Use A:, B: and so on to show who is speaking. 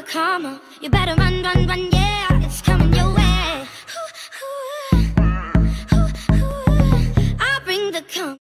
A: the karma. You better run, run, run, yeah, it's coming your way. Ooh, ooh, ooh, I bring the karma.